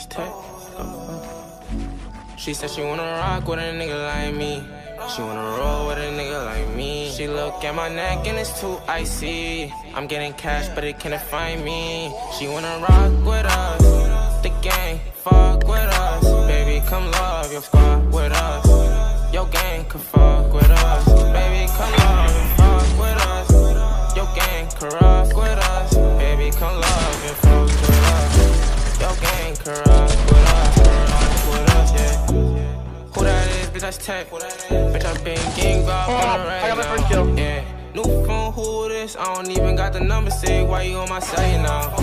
that's tech. She said she wanna rock with a nigga like me. She wanna roll with a nigga like me. She look at my neck and it's too icy. I'm getting cash, but it can't find me. She wanna rock with us. The gang, fuck with us. Baby, come love your squad with us. Your gang can fuck with us. That is, tech. Bitch, I been getting got on the I got my first kill. Yeah. New phone, who this? I don't even got the number saved. Why you on my side now?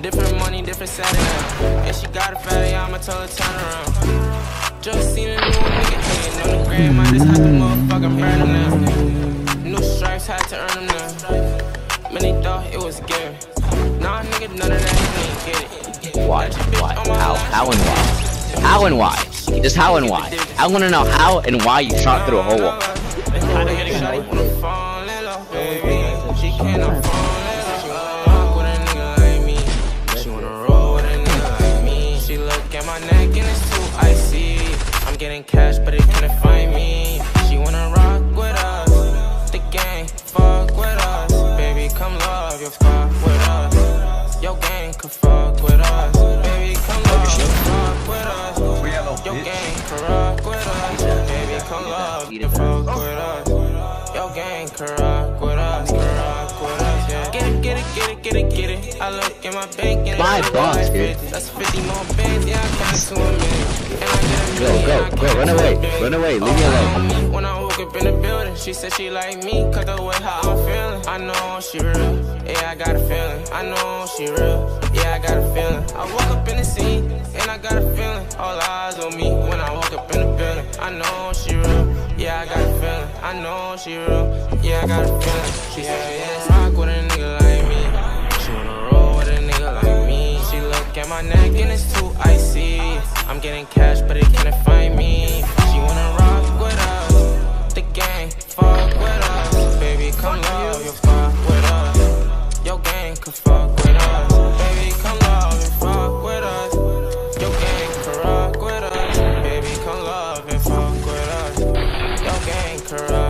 Different money, different setting now. And she got a fatty, I'ma tell her turn around. Just seen a new nigga hitting on the gram. I just had to motherfucking burn him now. New stripes, had to earn them now. Many thought it was given. Nah, nigga, none of that, he ain't get it. Why? Got Why? How? How and why? How and why? Just how and why? I want to know how and why you shot through a whole wall. Getting cash, but it can't find me. She wanna rock with us. The gang, fuck with us. Baby, come love your squad with us. Your gang can fuck with us. Baby, come love rock with us. Baby, come love and fuck with us. Your gang rock with us, rock with us, yeah. Get it, get it, get it, get it, get it. I look in my bank and Five bucks, dude. 50. That's 50 more bands, yeah, I got to a minute. Go, go, go, run away, run away, leave me alone. When I woke up in the building, she said she like me, cause the way how I'm feeling. I know she real, yeah, I got a feeling. I know she real, yeah, I got a feeling. Know she real. Yeah, I got a feeling. She said, yeah, rock with a nigga like me. She wanna roll with a nigga like me. She look at my neck and it's too icy. I'm getting cash, but it can't find me. She wanna rock with us. The gang, fuck with us. Baby, come love, you fuck with us. Your gang could fuck with us. Baby, come love and fuck with us. Your gang could rock with us. Baby, come love and fuck with us. Your gang could.